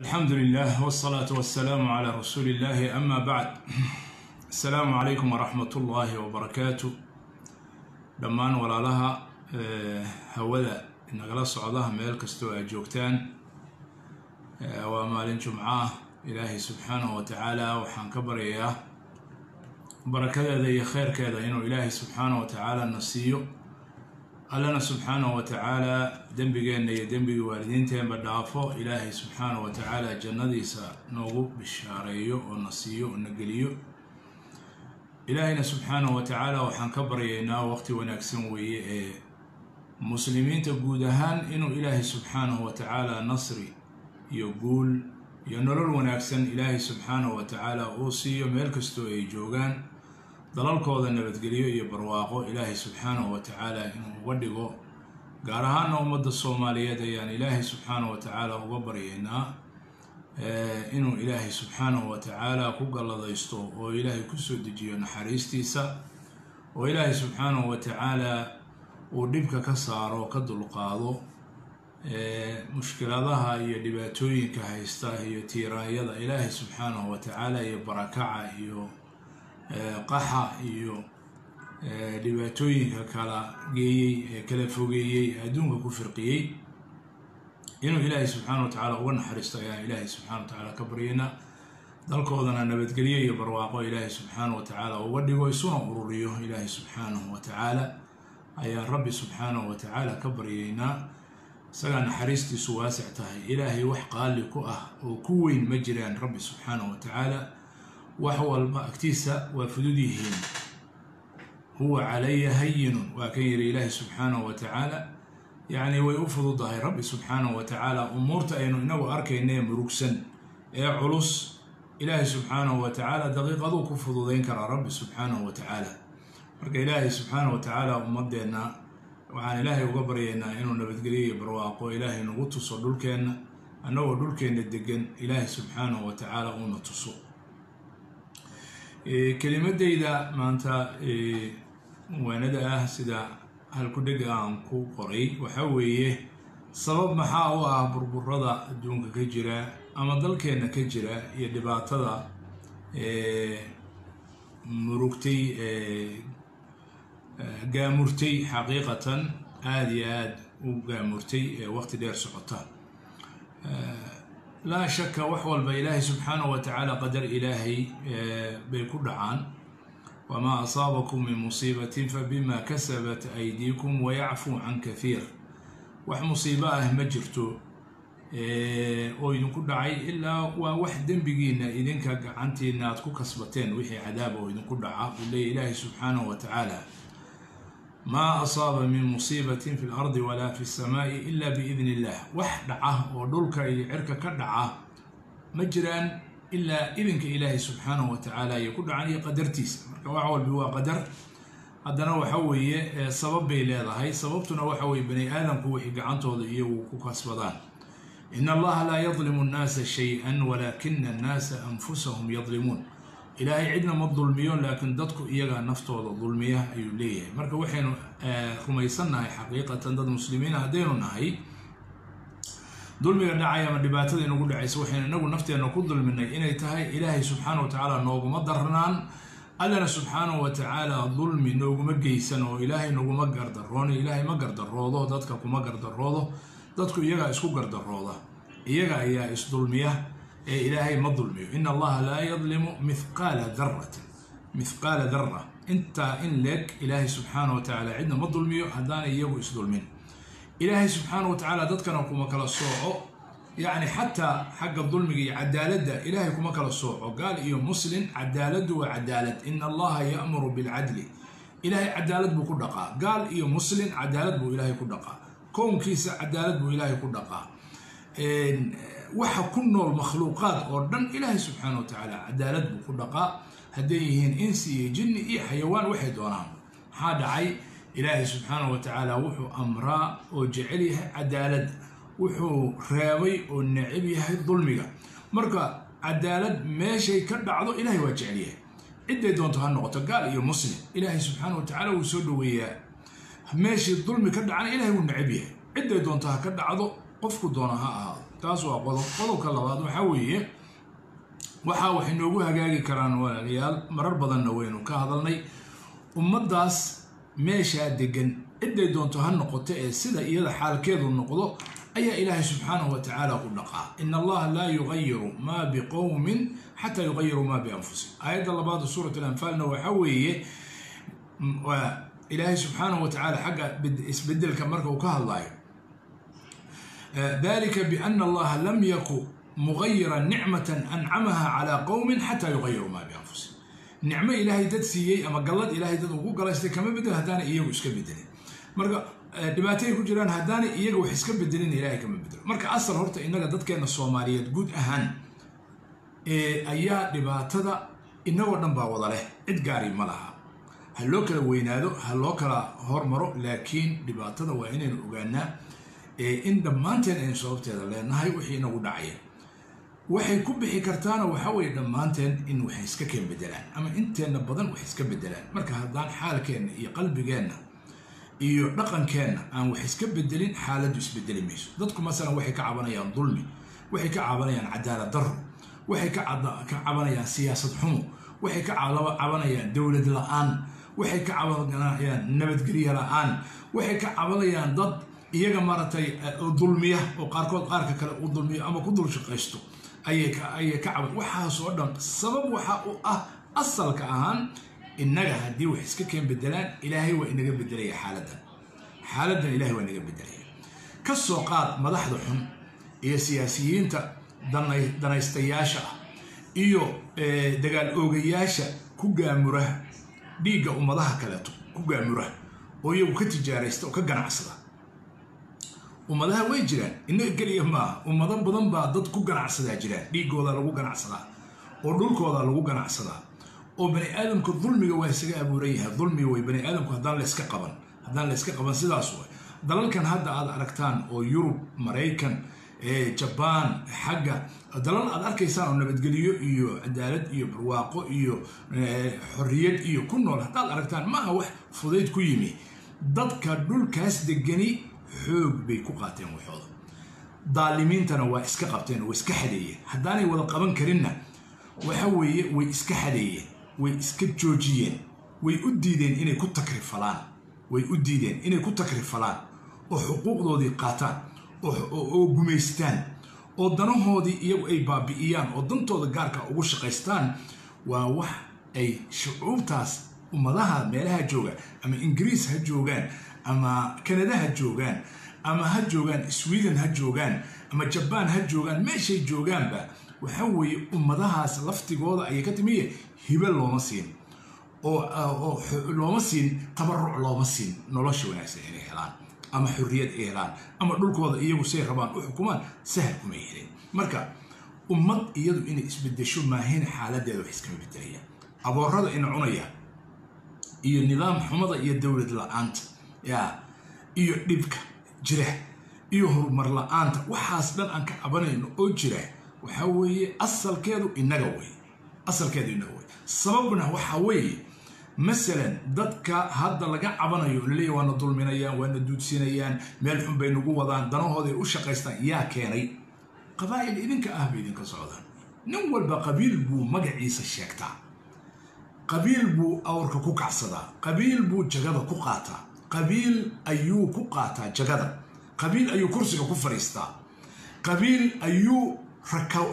alxamdu lilah wsalaatu wasalaamu calaa rasuuli illahi ama bacd asalaamu calaykum waraxmat ullaahi wabarakaatu dhammaan walaalaha hawada nagala socda meel kastoo aad joogtaan waa maalin jumca. Ilaahay subxaanahu wa tacaala waxaan ka baryayaa barakadeeda iyo kheyrkeeda inuu ilaahay subxaanahu wa tacaala na siiyo allana subxaanahu wa tacaala dembigeenna iyo dembigii waalidiinteenba dhaafo. Ilaahay subxaanahu wa tacaala jannadiisa noogu bishaareeyo oo na siiyo oo na geliyo ilaahayna subxaanahu wa tacaala waxaan ka baryaynaa waqti wanaagsan weeye ee muslimiinta guud ahaan inuu ilaahay subxaanahu wa tacaala nasri iyo guul iyo nolol wanaagsan ilaahay subxaanahu wa tacaala uu siiyo meel kastoo ay joogaan dalalkooda nabadgelyo iyo barwaaqo ilaahay subxaanahu wa tacaala inuu uga dhigo gaar ahaana ummadda soomaaliyeed ayaan ilaahay subxaanahu wa tacaala uga baryaynaa inuu ilaahay subxaanahu wa tacaala ku galladaysto oo ilaahay ku soo dejiyo naxariistiisa oo ilaahay subxaanahu wa tacaala uu dhibka ka saaro ka dulqaado mushkiladaha iyo dhibaatooyinka haysta iyo tiiraanyada ilaahay subxaanahu wa tacaala iyo barakaca iyo qaxa iyo dhibaatooyinka kala geeyey ee kala fogeeyey adduunka ku firqiyey. Inuu ilaahay subxaana wa tacaala uga naxariisto ayaan ilaahay subxana wa tacaala ka baryaynaa dalkoodana nabadgelyo iyo barwaaqo ilaahay subxaana wa tacaala uga dhigo isuna ururiyo ilaahay subxaanahu wa tacaala ayaan rabbi subxaanahu wa tacaala ka baryaynaa isagaa naxariistiisu waasic tahay. Ilaahay wax qaali ku ah oo ku weyn ma jiraan rabbi subxaanahu wa tacaala wax walba agtiisa waa fudud yihiin. Huwa calaya hayinun waa kan yidhi ilaahi subxaanahu wa tacaala. Yacni way u fududahay rabbi subxaanahu wa tacaala. Umuurta aynu inagu arkayna ee murugsan ee culus ilaahay subxaanahu wa tacaala daqiiqaduu ku fududayn karaa rabbi subxaanahu wa tacaala. Marka ilaahay subxaanahu wa tacaala ummadeenna waxaan ilaahay uga baryaynaa inuu nabadgelyo iyo barwaaqo ilaahay nagu tuso dhulkeenna. Annagoo dhulkeenna degan ilaahay subxaanahu wa tacaala uuna tuso kelimadeyda maanta waanada ah sida halku-dhega aan ku qoray waxaa weeye sabab maxaa u ah burburada adduunka ka jira ama dalkeenna ka jira iyo dhibaatada murugtay gaamurtay xaqiiqatan aada iyo aada u gaamurtay ee waqti dheer socota laa shaka wax walba ilaahay subxaanahu wa tacaala qadar ilaahay bay ku dhacaan. Wamaa asaabakum min musiibatin fabima kasabat aydiikum wayacfuu can kahiir wax musiibo ah ma jirto oo idinku dhacay ilaa waa wax dembigiina idinka gacantiina aad ku kasbateen wixii cadaaba oo idinku dhaca. Uu leeya ilaahay subxaanahu wa tacaala maa asaaba min musiibatin fi lardi walaa fi samaa'i ila biidni illah wax dhaca oo dhulka iyo cirka ka dhaca ma jiraan ilaa idinka ilaahay subxaanahu wa tacaala ayay ku dhacan iyo qadartiisa. Marka wax walbi waa qadar. Haddana waxa weeye sabab bay leedahay. Sababtuna waxa weye bani aadamku wixii gacantooda iyagu ku kasbadaan. In allaha laa yadlimu annaasa shay-an walaakina annaasa anfusahum yadlimuun ilaahay cidna ma dulmiyo laakiin dadku iyagaa naftooda dulmiya ayuu leeyahay. Marka waxaynu rumaysannahay xaqiiqatan dad muslimiina haddaynu nahay dulmiga dhacay ama dhibaatada inagu dhacaysa waxaynu inagu nafteenna ku dulminay inay tahay ilaahay subxaana wa tacaala nooguma darnaan allana subxaanahu wa tacaala dulmi nooguma geysan oo ilaahay naguma gardaroon ilaahay ma gardaroodo dadka kuma gardaroodo dadku iyagaa isku gardarooda iyaga ayaa isdulmiya ee ilaahay ma dulmiyo. In allaha laa yadlimu mithqaala daratin mithqaala dara intaa in leeg ilaahay subxaana wa tacaala cidna ma dulmiyo haddaanay iyagu isdulmin. Ilaahay subxaana wa tacaala dadkana kuma kala sooco. Yacni xataa xagga dulmiga iyo cadaaladda ilaahay kuma kala sooco. Gaal iyo muslin cadaaladdu waa cadaalad. In allaha ya'muru bilcadli. Ilaahay cadaalad buu ku dhaqaa. Gaal iyo muslin cadaalad waxa ku nool makhluuqaad oo dhan ilaahay subxaana wa tacaala cadaalad buu ku dhaqaa. Hadday yihiin insi iyo jinni iyo xayawaan waxay doonaan. Maxaa dhacay? Ilaahay subxaana wa tacaala wuxuu amraa oo jecel yahay cadaaladda wuxuu reebay oo necab yahay dulmiga. Marka cadaalad meeshay ka dhacdo ilaahay waa jecel yahay. Cidday doonto ha noqoto gaal iyo muslim. Ilaahay subxaana wa tacaala wuu soo dhoweeyaa. Meeshii dulmi ka dhacana ilahay wuu necab yahay. Cidday doonto ha ka dhacdo qofku doona ha ahaado taas waa qodob qodobka labaad waxaa weeye waxaa waxay noogu hagaagi karaan walaalayaal marar badanna waynu ka hadalnay. Ummaddaas meeshaa degan ciday doonto ha noqoto ee sida iyada xaalkeedu noqdo ayaa ilaahay subxaanahu wa tacaala ku dhaqaa. In allaha laa yugayiru maa biqowmin xataa yugayiruu maa bianfusihim. Aayadda labaad suurat alanfaalna waxaa weeye ilaahay subxaanahu wa tacaala xagga isbeddelka marka uu ka hadlayo dalika biana allaha lam yaku mugayiran nicmatan ancamaha calaa qowmin xataa yugayiruu maa bianfusihim nicmo ilaahay dad siiyey ama gallad ilaahay dad ugu galaystay kama bedel haddaana iyagu iska bedelin marka dhibaatay ku jiraan haddaana iyaga wax iska bedelin ilaahay kama bedelo marka asal horta innaga dadkeena soomaaliyeed guud ahaan ayaa dhibaatada inagoo dhan baa wada leh cid gaari ma laha ha loo kala weynaado ha loo kala hormaro laakiin dhibaatada waa inaynu ogaanaa in dhammaanteen aynu sababteeda leenahay wixii inagu dhacaya. Waxay ku bixi kartaana waxaa weeye dhammaanteen in waxay iska keen bedelaan ama inteenna badan wax iska bedelaan marka haddaan xaalkeenna iyo qalbigeenna iyo dhaqankeenna aan wax iska bedelin xaaladdu isbedeli mayso. Dadku masalan waxay ka cabanayaan dulmi waxay ka cabanayaan cadaalad darro waxay ka cabanayaan siyaasad xumo waxay ka cabanayaan dowlad la'aan waxay ka cabanayaan nabadgelyo la'aan waxay ka cabanayaan dad iyaga maaragtay dulmiya oo qaarkood qaarka kale u dulmiyo ama ku dul shaqaysto ayay ka caban waxaasoo dhan sabab waxa u ah asalka ahaan innaga haddii wax iska keen bedelaan ilaahay waa inaga bedelaya xaaladan xaaladan ilahay waa inaga bedelaya ka soo qaad madaxda xun iyo siyaasiyiinta danaystayaasha ah iyo dagaal oogayaasha ku gaamura dhiigga ummadaha kaleeto ku gaamura oo iyagu ka tijaaraysta oo ka ganacsada ummadaha way jiraan. Innaga keliya maaha ummado badan baa dad ku ganacsadaa jiraan. Dhiiggooda lagu ganacsadaa. Oo dhulkooda lagu ganacsadaa. Oo bani aadamka dulmiga waa isaga abuuran yahay. Way bani aadamku haddaan layska qaban. Haddaan layska qaban sidaas way. Dalalkan hadda aad aragtaan oo yurub maraykan jabaan xagga dalal aad arkaysaan oo nabadgelyo iyo cadaalad iyo barwaaqo iyo xorriyad iyo ku nool haddaad aragtaan maaha wax fudayd ku yimi. Dadka dhulkaas degani xoog bay ku qaateen waxooda daalimiintana waa iska qabteen oo iska xadeeyeen haddaanay wada qaban karinna waxa weeye way iska xadeeyeen way iska joojiyeen way u diideen inay ku takrifalaan way u diideen inay ku takrifalaan oo xuquuqdoodii qaataan oo gumaystaan oo danahoodii iyagu ay baabi'iyaan oo dantooda gaarka ugu shaqaystaan waa wax ay shucuubtaas ummadaha meelaha jooga ama ingiriis ha joogaan ama kanada ha joogaan ama ha joogaan sweden ha joogaan ama jabaan ha joogaan meeshay joogaanba waxa weeye ummadahaas laftigooda ayay ka timiye hibe looma siin oo looma siin tabaruc looma siin nolosha wanaagsan inay helaan ama xorriyad ay helaan ama dhulkooda iyagu say rabaan u xukumaan sahal kumay helin. Marka ummad iyadu inay isbedesho maahina xaaladeeda wax iskama bedelayaan aboorada ina cunaya iyo nidaam xumada iyo dowlad la'aanta ya iyo dhibka jira iyo horumar la'aanta. Waxaas dhan aan ka cabanayno oo jira waxaa weeye asalkeedu inaga wey asalkeedu inaga wey sababna waxaa weeye masalan dadka hadda laga cabanayo laleeya waana dulminayaan waana duudsinayaan meel xun bay nagu wadaan danahooday u shaqaystaan yaa keenay. Qabaa'il idinka ah bay idinka socdaan. Nin walba qabiil buu magaciisa sheegtaa. Qabiil buu awrka ku kacsadaa. Qabiil buu jagada ku qaataa qabiil ayuu ku qaataa jagada. Qabiil ayuu kursiga ku fadhiistaa. Qabiil ayuu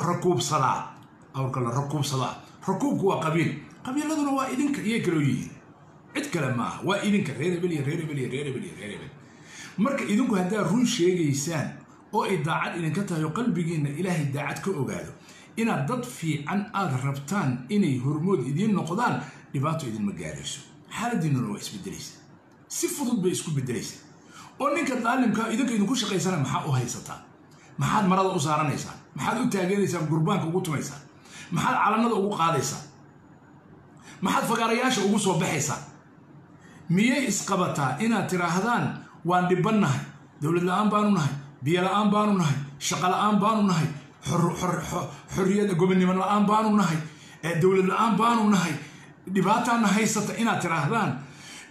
rakuubsadaa awrka la rakuubsadaa rakuubku waa qabiil. Qabiiladuna waa idinka iyay kaloo yihiin. Cid kale maaha waa idinka reer hebel reer hebel reer hebel reer hebel. Marka idinku haddaad run sheegaysaan oo ay daacad idinka tahay oo qalbigiinna ilaahay daacad ka ogaado inaad dad fiican aada rabtaan inay hormood idiin noqdaan dhibaato idinma gaarayso. Xaaladiinnuna waa isbedelaysa si fudud bay isku bedelaysa oo ninka daalimka idinka idinku shaqaysana maxaa u haysataa maxaad marada u saaranaysaan maxaad u taageeraysaan gurbaanka ugu tumaysaan maxaad calanada ugu qaadaysaan maxaad fagaarayaasha ugu soo baxaysaan miyay isqabataa inaad tidhaahdaan waan dhibannahay dowlad la'aan baanu nahay biyo la'aan baanu nahay shaqo la'aan baanu nahay xorriyad gobonnimo la'aan baanu nahay dowlad la'aan baanu nahay dhibaataana haysata inaad tidhaahdaan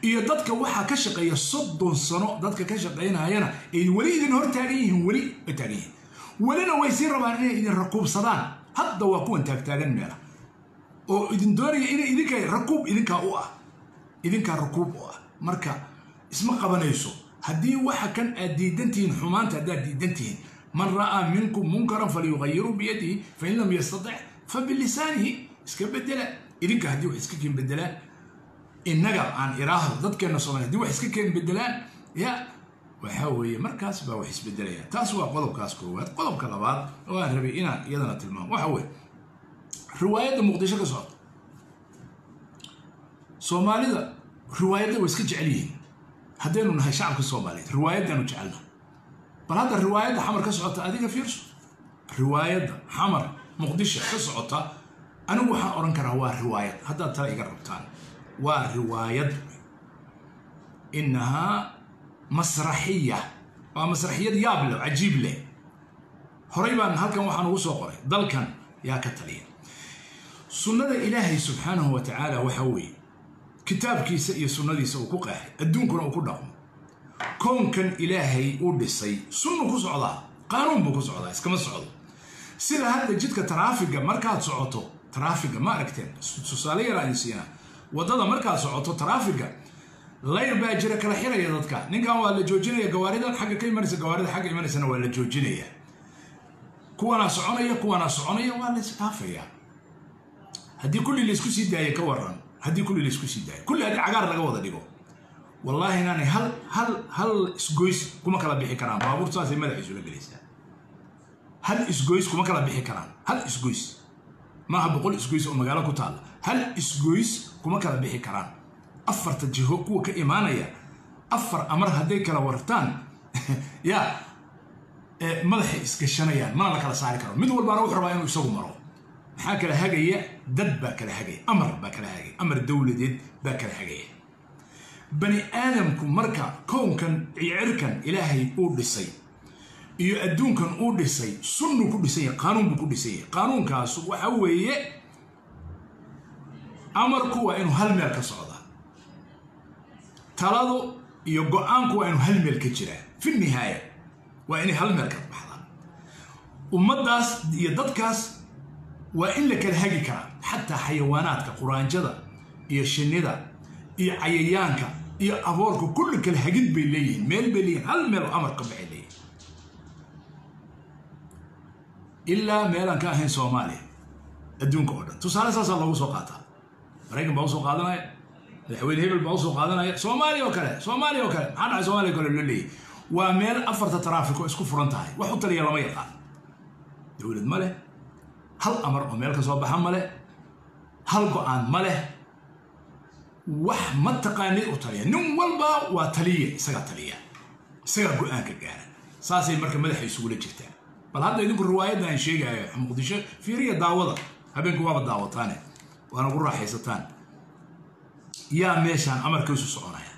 iyo dadka waxaa ka shaqeeya soddon sano dadka ka shaqaynayana ay weli idin hor taagan yihiin weli taagan yihiin. Welina way sii rabaan inay idin rakuubsadaan. Hadda waa kuwan taagtaagan meela. Oo idin doonaya inay idinka rakuub idinkaa u ah. Idinkaa rakuub u ah. Marka isma qabanayso. Haddii waxa kan aad diidantihiin xumaanta haddaad diidantihiin man ra'aa minkum munkaran falyuqayiruu biyadihi fain lam yastatic fa bilisaanihi iska bedela idinka haddii wax iska keen bedelaan النجا عن إراه ضد كأنه صلاة دي وحس كأن بدلان. يا وحوي مركز بوحس بدلية تسوى قلب كاسكوات قلب كلابات. وهربي إنا يدنا تلمع وحوي رواية مقدسة كسر. سومالي ذا رواية وسك جعلين هذين من هالشعب كسومالي رواية ذا نجعلنا بل هذا الرواية حمر كسر أديك فيرس رواية حمر مقدسة كسر أنا وحا أورنكر رواية. هذا ترى يقرب تاني. Waa riwaayad inahaa masraxiya waa masraxiyad yaab leh cajiib leh horay baan halkan waxaan ugu soo qoray dalkan yaa ka taliya sunnada ilaahay subxaanahu wa tacaala waxa weeye kitaabkiisa iyo sunnadiisa uu ku qeexay adduunkuna uu ku dhaqmo koonkan ilaahay uu dhisay sunnu ku socdaa qaanuun buu ku socdaa iskama socdo sida hadda jidka taraafiga markaad socoto taraafiga ma aragteen tusaale yaraan siina waddada markaad socoto taraafiga layr baa jira kala xiraya dadka. Ninkan waa la joojinaya gawaaridan xagga ka imanaysa gawaarida xagga imanaysana waa la joojinaya. Kuwanaa soconaya kuwanaa soconaya waa la isdhaafaya haddii kulli laysku sii daaya ka waran haddii kulli laysku sii daayo kulli haddii cagaar laga wada dhigo wallaahi inaanay hal hal hal isgoys kuma kala bixi karaan. Baabuurtu saasay madaxiisu la gelaysaa. Hal isgoys kuma kala bixi karaan. Hal isgoys. Maaha boqol isgoys oo magaalo ku taalla hal isgoys kuma kala bixi karaan. Afarta jiho kuwa ka imaanaya afar amar hadday kala wartaan ya madaxay isgashanayaan mana la kala saari karo. Mid walbaana wuxuu rabaa inuu isagu maro. Maxaa kala hagaya? Dad baa kala hagaya. Amar baa kala hagaya. Amar dowladeed baa kala hagaya. Bani aadamku marka kownkan cirkan ilaahay uu dhisay iyo adduunkan uu dhisay sunnu ku dhisanya qaanuun buu ku dhisanya qaanuunkaasu waxa weeye amarku waa inuu hal meel ka socdaa. Taladu iyo go'aanku waa inuu hal meel ka jiraa. Fi nihaaya waa inay hal meel ka baxdaan ummaddaas iyo dadkaas waa in la kala hagi karaa. Xataa xayawaanaadka quraanjada iyo shinnida iyo cayayaanka iyo aboorka kulli kala hagid bay leeyihiin. Meel bay leeyihiin hal meel oo amar baxay leeyihiin ilaa meelaan ka ahayn soomaaliya adduunka oo dhan. Tusaale saasaa loogu soo qaataa maraykan baa u soo qaadanaya madaxweyne hebel baa u soo qaadanaya soomaaliya oo kale soomaaliya oo kale. Maxaa dhacay soomaaliya kale loo leeyahy waa meel afarta taraafik isku furan tahay. Wax u taliya lama yaqaan. Dowlad ma leh. Hal amar oo meel ka soo baxa ma leh. Hal go'aan ma leh. Wax ma taqaanid u taliya. Nin walba waa taliya isagaa taliya. Isagaa go'aanka gaara. Saasay marka madaxa isugula jirtaan bal hadda idinku riwaayadda aan sheegayo muqdisho fiiriya daawada. Habeenku waaba daawataane waana ku raaxaysataan. Yaa meeshaan amarkiisu soconaya.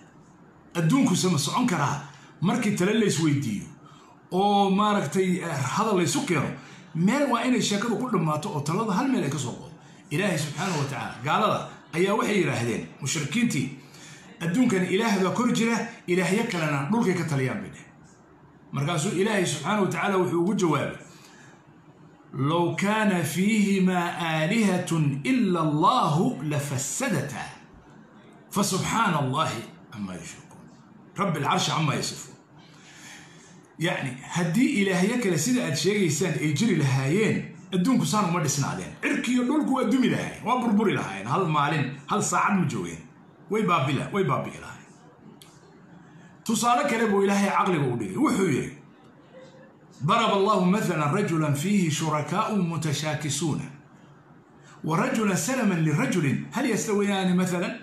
Adduunkuse ma socon karaa markii tale lays weydiiyo oo maaragtay hadal laysu keeno. Meel waa inay sheekadu ku dhammaato oo talada hal meel ay ka soo qodo ilaahay subxaanahu wa tacaala gaalada ayaa waxay yidhaahdeen mushrikiintii adduunkan ilaah baa kor jira ilaahyo kalena dhulkay ka taliyaan bay dheh markaasuu ilaahay subxaanahu wa tacaala wuxuu ugu jawaabay low kaana fiihimaa aalihatun ila allahu lafasadata fasubxaana allahi camaa yushrikuun rabbi alcarshi camaa yasifuun yacni haddii ilaahyo kale sida aad sheegaysaan ay jiri lahaayeen adduunku saan uma dhisnaadeen cirkiiyo dhulku waa dumi lahaayeen waa burburi lahaayeen hal maalin hal saacad ma joogeen way baabila way baabi'i lahaayeen tusaale kale buu ilaahay caqliga u dhigay wuxuu yidhi ضرب الله مثلا رجلا فيه شركاء متشاكسون. ورجلا سلما لرجل هل يستويان مثلا؟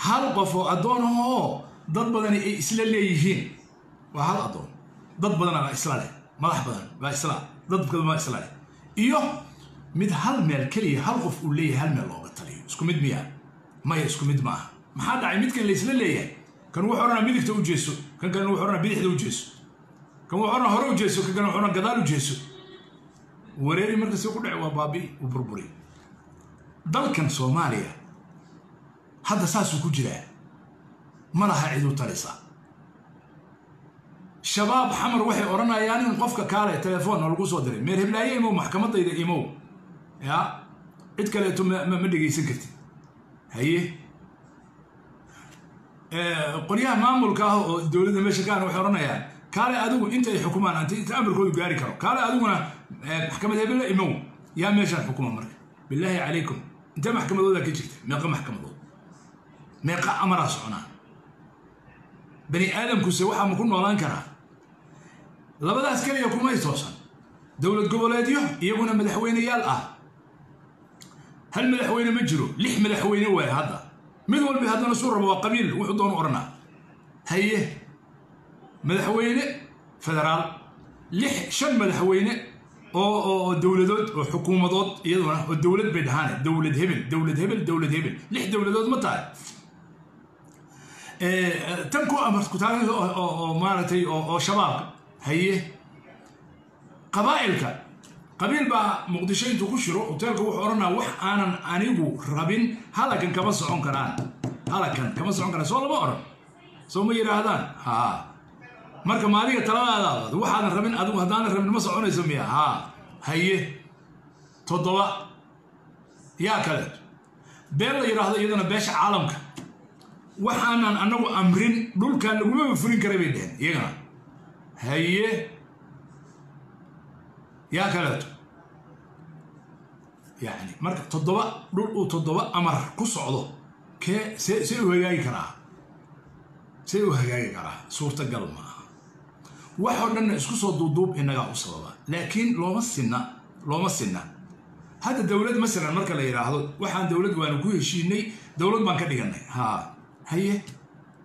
هل قفوا أدونه ضد بدن إسلال ليهين وهل أدون؟ ضد بدن إسلالي. ما راح بدن با إسلال ضد بدن ما إسلالي. إيوه مد هل مال كلي هل قف أولي هل ميل الله بالتالي اسكو مد ميا ما يسكو مد ما ما حد عمد كان ليس لليه كان وحورنا مدك توجيسو. كان كان وحورنا بدح توجيسو. Kan wuxuu odhanaa hore u jeeso kan kalena wuxuu odhanaa gadaal u jeeso. Wareeri markasi ku dhaci waa baabi uu burburi dalkan soomaaliya hadda saasuu ku jiraa. Ma laha cid u talisa shabaab xamar waxay odhanayaan in qofka kaale telefoon oo lagu soo diray meer heblaaye imow maxkamadayda imow. Ya cid kaleeto ma dhegaysan kartid haye. Qolyaha maamulka ah oo dowladda meesha kaana waxay odhanayaan كاري أدو أنت الحكومة أنت تعمل كل جاري كرو كاري أدو أنا محكمة هي بالله إمام يا ماشي الحكومة مرة بالله عليكم أنت محكمة ذولا كجيت ما قم محكمة ذول ما قا أمر أصعنا بني آدم كل سواح ما كنا ولا نكره لا بد أسكري يكون يتوصل دولة قبل أديو يبون ملحوين يالقى هل ملحوين مجرو لح ملحوين هو هذا من هو بهذا نصور وقبيل وحدون أرنا هي مدحويني فدرال لح شن مدحويني أو أو دولة دوت وحكومة دوت يضمن الدولة بدهانة دولة هبل دولة هبل دولة هبل لح دولة دوت مطاعم تمكو إيه، أمر كتار أو أو مارتي أو أو شباب هي قبائل كان قبيل با مقدشين تكشرو وتلك وحورنا وح أنا أنيبو ربين هلا كان كمصر عنكران هلا كان كمصر عنكران سوالف أورا سوما يرى ها. Marka maaliga taladaadaad waxaadan rabin adigu haddaanan rabin ma soconayso miya haa haye. Toddoba. Yaa kaleeto been la yidhaahdo iyadana beesha caalamka. Waxaanan anagu amrin dhulkan lagumaba furin karay bay dheheen iyagana. Haye. Yaa kaleeto yani marka toddoba dhul uu toddoba amar ku socdo kee see see u hagaagi karaa? See u hagaagi karaa? Suurtagal maaha waxoo dhanna isku soo duuduub innagaa u sababa. Laakiin looma sinna looma sinna. Hadda dowlad masalan marka la yidhaahdo waxaan dowlad waanu ku heshiinay dowlad baan ka dhiganay haa haye.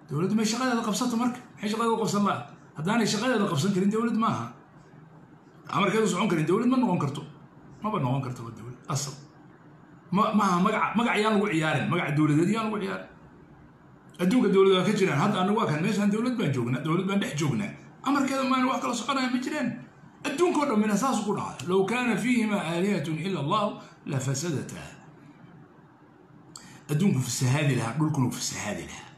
Dowladdu may shaqadeeda qabsato marka? Maxay shaqadeeda qabsan laa haddaanay shaqadeeda qabsan karin dowlad maaha. Amarkeedu socon karin dowlad ma noqon karto. Maba noqon karto waa dowlad asal. Ma maaha magaca magac yaan lagu ciyaarin magaca dowladeed yaan lagu ciyaarin. Adduunka dowlad waa ka jiraan. Hadda anagu waa kan meeshaan dowlad baan joognaa dowlad baan dhex joognaa amarkeeda maana wax kala soconaya ma jireen? Adduunkao dhan mina saas ku dhacay. Low kaana fiihima aalihatun ila allahu la fasadata. Adduunku fasahaadi lahaa dhulkunu fasahaadi lahaa.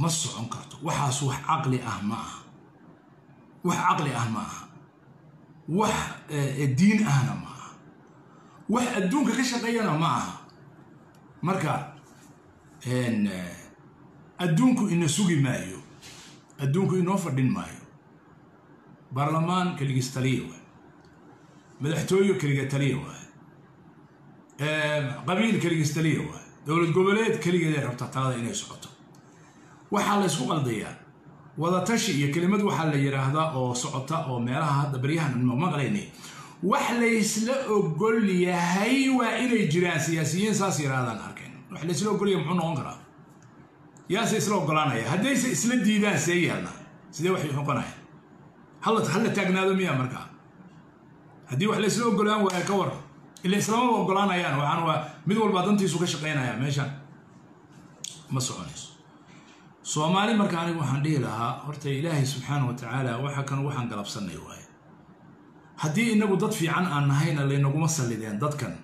Ma socon karto. Waxaas wax caqli ah ma aha. Wax caqli ah ma aha. Wax diin ahna ma aha. Wax adduunka ka shaqeeyana ma aha. Marka adduunku ina sugi maayo adduunku inoo fadhin maayo baarlamaan keligiis taliya waay madaxtooyo keliga taliya waay qabiil keligiis taliya waay dowlad goboleed keligeeday rabtaa talada inay socoto. Waxaa la ysku qaldayaa wadatashi iyo kelimad waxaa la yidhaahdaa oo socota oo meelaha hadda baryahan ma maqlaynay wax laysla ogol yahay waa inay jiraan siyaasiyiin saas yidhaahdaan arkeen wax laysla ogolyahay muxuu noqon karaa yaase isla ogolaanaya haddayse isla diidaan see yeelna. Sidee waxay noqonaya halla taagnaado miya markaa? Haddii wax laysla ogolaan waaya ka war ila islamaba ogolaanayaan waxaan waa mid walbaa dantiisu ka shaqaynaya meeshan ma soconayso. Soomaali marka anigu waxaan dhihi lahaa horta ilaahay subxaana wa tacaala waxa kan waxaan galabsanay waaye. Haddii inagu dad fiican aan nahayna laynaguma sallideen dadkan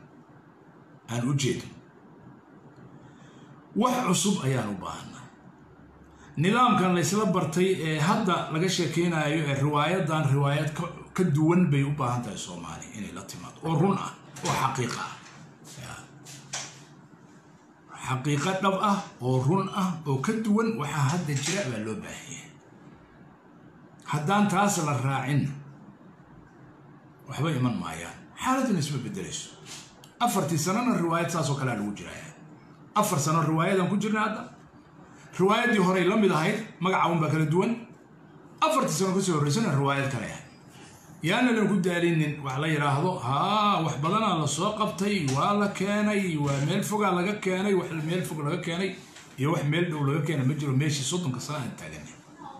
aan u jeedin wax cusub ayaan u baahanaa nidaamkan laysla bartay ee hadda laga sheekeynayo ee riwaayadan riwaayad ka duwan bay u baahan tahay soomaali inay la timaado oo run ah oo xaqiiqa ah. Xaqiiqo dhab ah oo run ah oo ka duwan waxaa hadda jira baa loo baahanya haddaan taas la raacin waxba iman maayaan. Xaaladuna isma bedelayso afartii sanona riwaayad saasoo kalea lagu jiraya afar sano riwaayadan ku jirna hadda riwaayaddii horey la mid ahayd magaca unbaa kala duwan. Afartii sano ka soo horreysana riwaayad kale ah. Yaana lagu daalinin wax la yidhaahdo haa wax badanaa la soo qabtay waa la keenay waa meel fogaa laga keenay wax meel fog laga keenay iyo wax meel dhow laga keenay ma jiro meeshii soddonka sana aan taaganay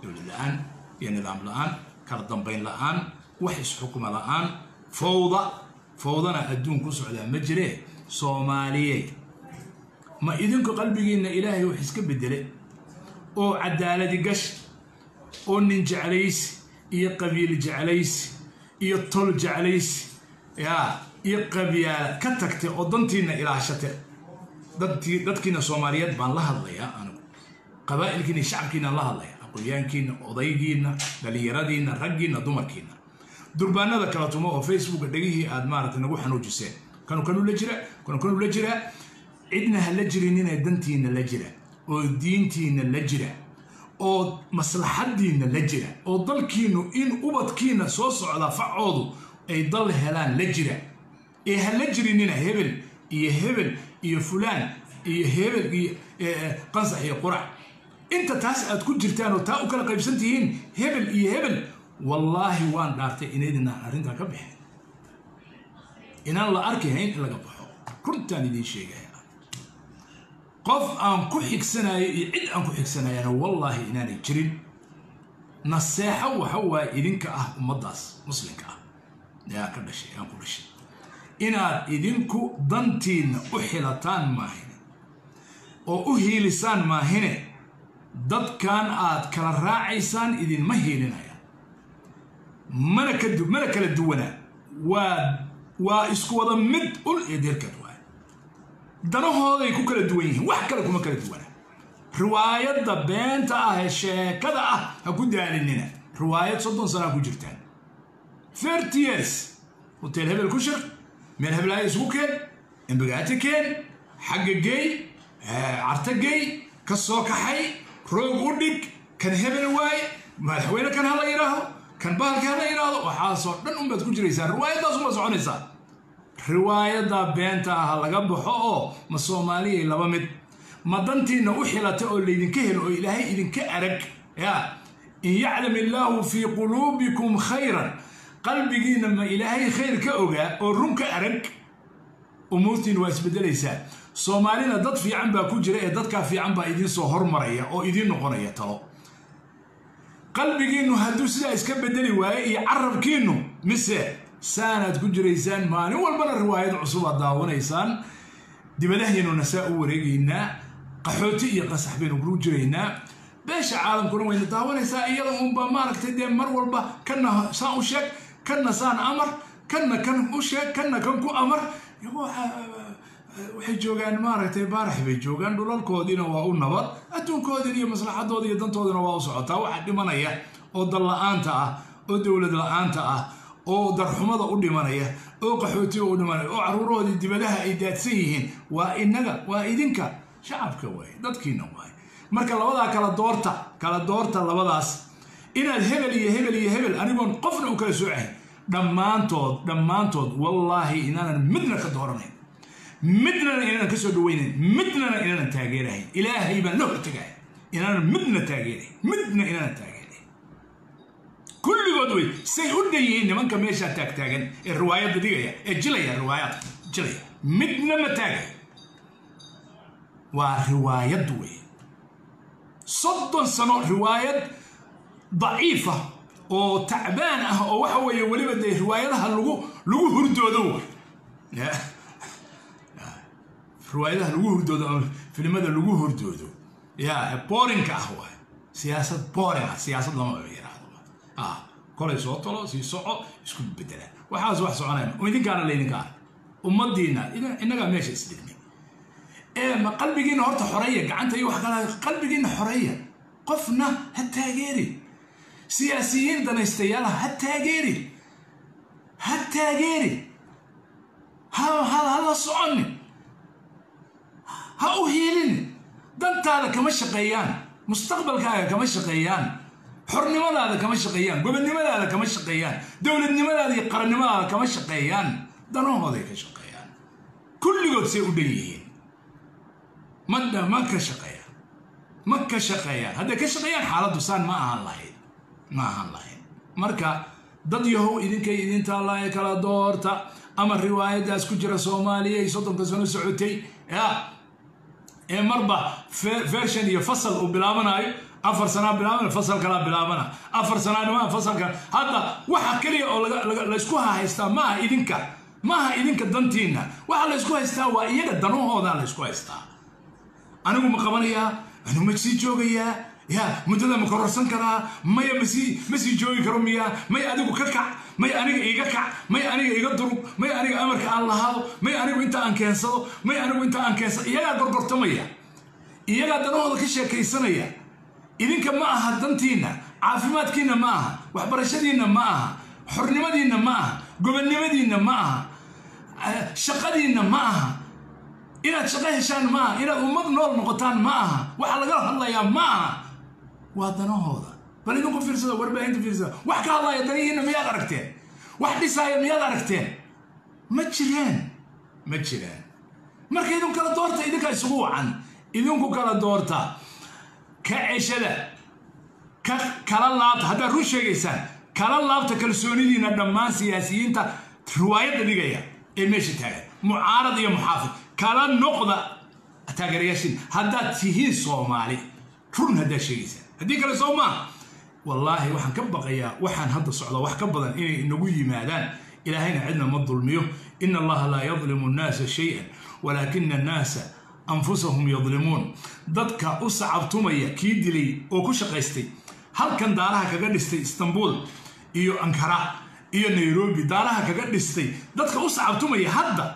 dowlad la'aan iyo nidaam la'aan kala dambayn la'aan wax isxukuma la'aan fowda fowdana adduun ku socdaa ma jiree? Soomaaliyeed ma idinku qalbigiinna ilaahay wax iska bedele oo cadaaladi gash oo nin jeclaysi iyo qabiil jeclaysi iyo tol jeclaysi yaa iyo qabyaala ka tagtay oo dantiina ilaashate dadkii dadkiina soomaaliyeed baan la hadlayaa anigu qabaa'ilkiina shacabkiina la hadlaya qoyaankiina odaygiina dhallinyaradiina raggiina dumarkiina durbaanada kala tumo oo facebooka dhegihii aad maaragtay nagu xanuujiseen. Kanu kanu la jira kanu kanu la jira cidna ha la jirinina dantiina la jira oo diintiina la jira oo maslaxadiina la jira oo dalkiinu in ubadkiina soo socda facoodu ay dal helaan la jira ee ha la jirinina hebel iyo hebel iyo fulaan iyo hebel iyo qansax iyo qurac inta taas aad ku jirtaan oo taa u kala qaybsan tihiin hebel iyo hebel wallaahi waan dhaartay inaydinaan arrintaa ka bixin inaan la arkahayn in laga baxo runtaan idiin sheegaya qof aan ku xigsanayo iyo cid aan ku xigsanayana wallaahi inaanay jirin. Naseexo waxa waaye idinka ah ummaddaas muslimka ah. Yaa ka dhashay aan ku dhashay. Inaad idinku dantiinna u xilataan maahine oo u hiilisaan maahine dadkan aad kala raacaysaan idinma hiilinaya mana mana kala duwanaa. Waa waa isku wada mid ul iyo deerkeed. waay danahooday ku kala duwan yihiin wax kale kuma kala duwanaa. Riwaayadda beenta ah ee sheekada ah ha ku daalinina. Riwaayad soddon sanaa ku jirtaan. Thirty years. Hotel hebel ku shir meel heblaaya isugu keen embagaati keen xagga geey carta geey ka soo kaxay roog u dhig kan hebel waaye madaxweyne kan ha la yidhaahdo kan bahalka ha la yidhaahdo waxaasoo dhan unbaad ku jiraysaa riwaayaddaas unbaad soconaysaa riwaayadda beenta ah laga baxo oo ma soomaaliyay laba mid. Ma dantiinna u xilata oo laydinka helo oo ilaahay idinka arag ya. In yaclam illaahu fii quluubikum khayran qalbigiinna ma ilaahay khayr ka ogaa oo run ka arag. Umuurtiina waa isbedelaysaa soomaalina dad fiican baa ku jira ee dadkaa fiican baa idiin soo hormaraya oo idiin noqonaya talo. Qalbigiinnu hadduu sidaa iska bedeli waayo iyo carabkiinnu mise saanaad ku jiraysaan maalin walbana riwaayad cusub aad daawanaysaan. Dibadahaynuna saa u wareegaynaa qaxooti iyo qasax baynu kulu jiraynaa. Beesha caalamkuna wayna daawanaysaa iyada unba maaragtay dee mar walba kanna saan u sheeg kanna saan amar kanna kan u sheeg kanna kan ku amar. Waxay joogaan maaragtay baarax bay joogaan dhulalkoodiina waa u nabad adduunkoodina iyo maslaxadoodi iyo dantoodina waa u socotaa. Waxaa dhimanaya oo dal la'aanta ah oo dowlad la'aanta ah oo darxumada u dhimanaya oo qaxootiga u dhimanaya oo caruurahoodii dibadaha ay daadsan yihiin waa inaga waa idinka. Shacabka waaye dadkiina waaye marka labadaa kala doorta kala doorta labadaas inaad hebel iyo hebel iyo hebel anigoon qofna u kala soocayn dhammaantood dhammaantood wallaahi inaanan midna ka dooranayn. Midnana inaanan ka soo midnana inaanan taageerahayn ilaahay baan la hortagahay inaanan midna taageerayn midna inaanan taageerayn kulligood wey say u dhan yihiin nimanka meeshaa taagtaagan ee riwaayadda dhigaya ee jilaya riwaayad jilaya midna ma taagay waa riwaayad wey soddon sano riwaayad daciifa oo tacbaan ah oo waxa weeye weliba dee riwaayadaha lagu lagu hurdoodo wey riwaayadaha lagu hurdoodo ama filimada lagu hurdoodo ya borinka ah waay siyaasad boring ah siyaasad lama kolay soo talo sii soco isku bedela waxaas wax soconaya idinkaana laydinka ah ummadiina innagaa meesha isdhignay ma qalbigiina horta xoreeya gacanta iyo wax kala qalbigiina xoreeya qofna ha taageerin siyaasiyiin danaystayaala ha taageerin ha taageerin ha la soconin ha u hiilin dantaada kama shaqeeyaan. Mustaqbalkaaga kama shaqeeyaan xornimadaada kama shaqeeyaan gobonnimadaada kama shaqeeyaan dowladnimadaada iyo qarannimadaada kama shaqeeyaan danahooday ka shaqeeyaan. Kulligood say u dhan yihiin. Madha ma ka shaqeeyaan ma ka shaqeeyaan. Hadday ka shaqeeyaan xaaladdu saan ma ahaan lahayn ma ahaan lahayn marka dad yahow idinkay idintaallaaye kala doorta ama riwaayaddaas ku jira soomaaliya ay soddonka sano socotay ee marba version iyo fasal uu bilaabanayo afar sanaa bilaabana fasal kalaa bilaabana. Afar sanaa dhimaa fasalka. Hadda waxa keliya oo laysku hahaystaa maaha idinka. Maaha idinka dantiinna. Waxa laysku haystaa waa iyaga danahooda laysku haystaa. Anigu ma qabanayaa anigu ma sii joogayaa. Ya muddada ma kororsan karaa. Maya masii ma joogi karo miyaa. May adigu ka kac. May aniga iiga kac. May aniga iga durug. May aniga amarka aan lahaado. May anigu inta aan keensado. May anigu inta aan keensado. Iyagaa gorgortamaya iyagaa danahooda ka sheekaysanaya إذن كما أها دنتينا عافمات كينا ما أها وحبرشدينا ما أها حرنمدينا ما معها قبنمدينا ما أها شقدينا ما أها إلا تشقهشان ما أها إلا أمض نول نقطان ما أها وحالا قرح الله يا ما أها. وهذا هو بل إنكم في رسالة وربا أنت في رسالة. وحكا الله يدري إنا مياه غركتين وحدي سايا مياه غركتين ما تشيرين ما تشيرين مركي إذن كالا دورتا إذن كالا سقوعا إذن كالا دورتا. Ka ceshada ka kala laabta. Haddaad run sheegaysaan kala laabta kalsoonidiina dhammaan siyaasiyiinta riwaayadda dhigaya ee meesha taagan. Mucaarad iyo muxaafid. Kala noqda taageerayaashiin. Haddaad tihiin soomaali. Run haddaad sheegaysaan haddii kale soo maa wallaahi waxaan ka baqayaa waxaan hadda socda wax ka badan inay inagu yimaadaan. Ilaahayna cidna ma dulmiyo. Ina allaha laa yadlimu nnaasa shay-an walaakina annaasa anfusahum yadlimuun dadka u sacabtumaya kii dilay oo ku shaqaystay halkan daaraha kaga dhistay istanbul iyo ankara iyo nairobi daaraha kaga dhistay dadka u sacabtumaya hadda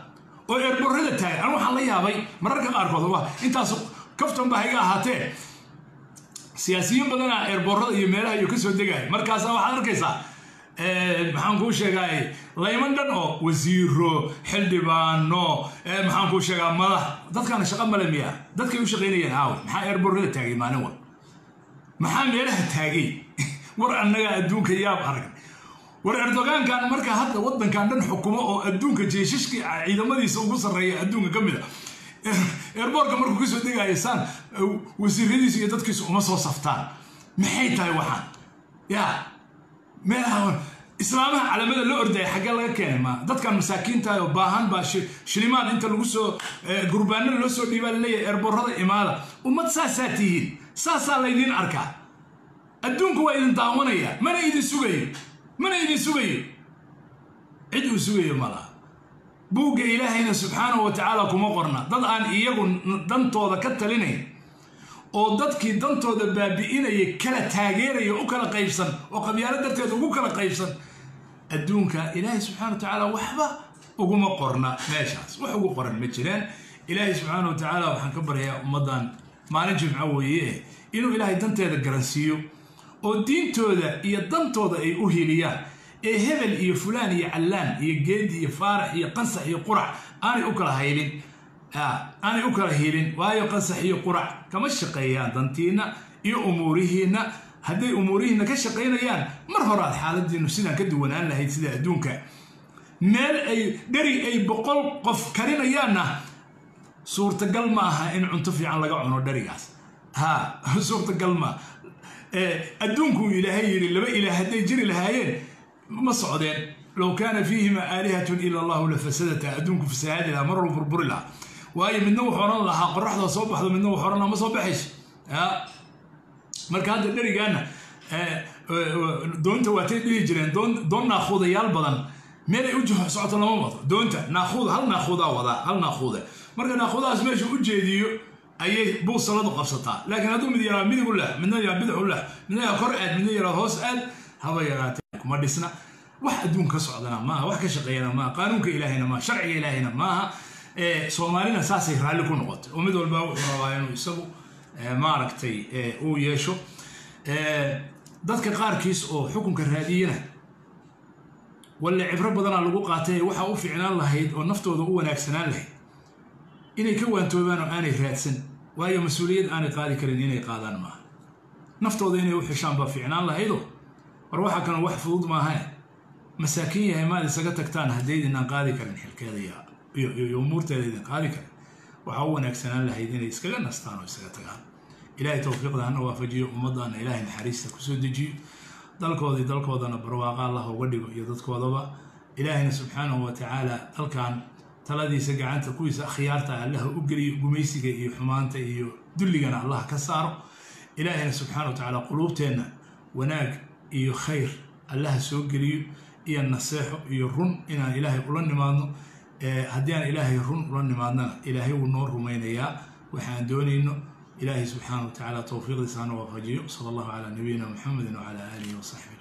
oo eerborrada taagay an waxaan la yaabay mararka qaarkood intaas kaftan baa iga ahaatee. Siyaasiyiin badana eerborrada iyo meelaha iyo ka soo degaya. Markaasa waxaad arkaysaa maxaan kuu sheegaa layman dhan oo wasiiro xildhibaano. Maxaan kuu sheegaa madax dadkaana shaqa male miya. Dadkay u shaqaynayeen aawe maxaa eerborrada taagay maalin wal maxaa meelaha taagay? War annaga adduunka yaab arag war erdogaankan marka hadda waddankan dhan xukumo oo adduunka jeeshashkii ciidamadiisa ugu sarreeya adduunka ka mid a. Eerboorka markuu ka soo degaya saan wasiiradiisu iyo dadkiisu uma soo saftaan. Maxay tahay waxaan meelaha islaamaha calamada loo ordaya xaggee laga keenay ma. Dadkan masaakiinta oo baahan baa shilimaan inta lagu soo gurbaanada loo soo dhiibaa la leeyahay eerborrada imaada. Ummad saasaa tihiin saasaa laydiin arkaa. Adduunku waa idin daawanaya. Mana idin sugayo. Mana idin sugayo. Cid uu sugayo malaha buugga ilaahayna subxaanahu wa tacaala kuma qorna. Dad aan iyagu dantooda ka talinayn oo dadkii dantooda baabi'inaya kala taageeraya u kala qaybsan oo qabyaalo darteed ugu kala qaybsan. Adduunka ilaahay subxana wa tacaala waxba uguma qorna meeshaas wax ugu qoran ma jiraan. Ilaahay subxaana wa tacaala waxaan ka baryayaa ummaddan maalin jimco weeye inuu ilaahay danteeda garansiiyo oo diintooda iyo dantooda ay u hiliyaan ee hebel iyo fulaan iyo callaan iyo geedi iyo faarax iyo qansax iyo qurac aanay u kala haylin aanay u kala hiilin waayo qansax iyo qurac kama shaqeeyaan dantiinna iyo umuurihiinna hadday umuurihiinna ka shaqaynayaan mar horaad xaaladiinu sidaan ka duwanaan lahayd sida adduunka. Meel ay dheri ay boqol qof karinayaanna suurtagal ma aha in cunto fiican laga cuno dherigaas. Ha suurtagal ma. Adduunkuu ilaahay yidhi laba ilaah hadday jiri lahaayeen ma socdeen. Low kaana fiihima aalihatun ila allahu lafasadata adduunku fasahaadi mar wal burburi lahaa واي من نو حرنا لها قرحة صباح من نو حرنا ما صباحش ها؟ مركز هذا اللي رجعنا. آه، آه، دونت واتي دي جرين دون دون نأخذ يال بدن مين يوجه صوت لما مط دونت. نأخذ هل نأخذ هذا هل ناخذه مركز نأخذ اسمه شو وجهديو أي بو صلاة قصتا لكن هذو مدي يلا مدي كله من يلا بدع كله من يلا قرأ من يلا هوس قال هذا يلا ما دسنا واحد دون كسر ما واحد كشقي ما قانون كإلهنا ما شرع إلهنا ما. Soomaalina saasay raalli ku noqotay. Oo mid walba wuxuu rabaa inuu isagu maaragtay uu yeesho. Dadka qaarkiis oo xukunka raadiyana walle cibro badanaa lagu qaatay waxaa u ficnaan lahayd oo naftooda u wanaagsanaan lahayd inay ka waantoobaan oo aanay raadsan waayo mas'uuliyad aanay qaadi karin inay qaadaan maaha naftooda inay u xishaan baa ficnaan lahaydoo war waxaa kan wax fudud maahae masaakiin yahay maad isaga tagtaan haddaydinaan qaadi karin xilkeeda iyo umuurteeda idin qaadi karin. Waxaa u wanaagsanaan lahayd inay iskaga nastaan oo isaga tagaan. Ilaahay towfiiqda hana waafajiyo ummaddaana ilaahay naxariista ku soo dejiyo. Dalkoodii dalkoodana barwaaqa allah uga dhigo iyo dadkoodaba. Ilaahayna subxaanahu wa tacaala dalkan taladiisa gacanta kuwiisa akhyaarta allaha u geliyo gumaysiga iyo xumaanta iyo dulligana allah ka saaro. Ilaahayna subxaana wa tacaala quluubteenna wanaag iyo khayr allaha soo geliyo iyo naseexo iyo run inaan ilaahay ula nimaadno haddii aan ilaahay run ula nimaadnana ilaahay wuu noo rumaynayaa. Waxaan doonayno ilaahay subxaana wa tacaala towfiiqdiisa hana waafajiyo sala allahu calaa nabiyina muxamedin wacala aalihi wasaxbi ajmaciin